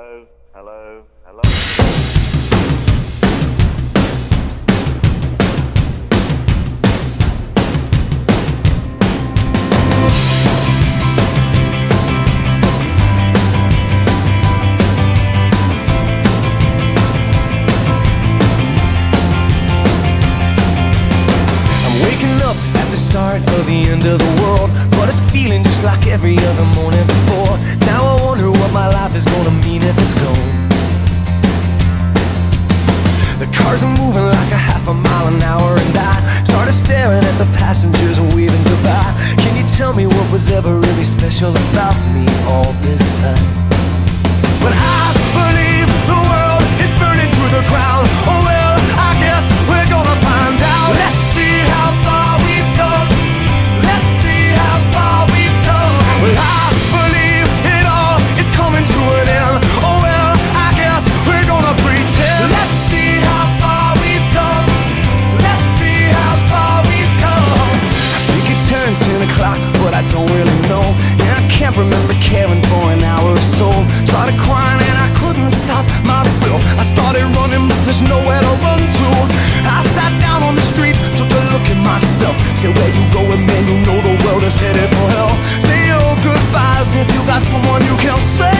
Hello, hello, hello. I'm waking up at the start of the end of the world, but it's feeling just like every other morning before. Cars are moving like a half a mile an hour, and I started staring at the passengers and waving goodbye. Can you tell me what was ever really special about me all this time? Remember caring for an hour or so. Started crying and I couldn't stop myself. I started running, but there's nowhere to run to. I sat down on the street, took a look at myself. Said, Where you going, man? You know the world is headed for hell. Say your goodbyes if you got someone you can say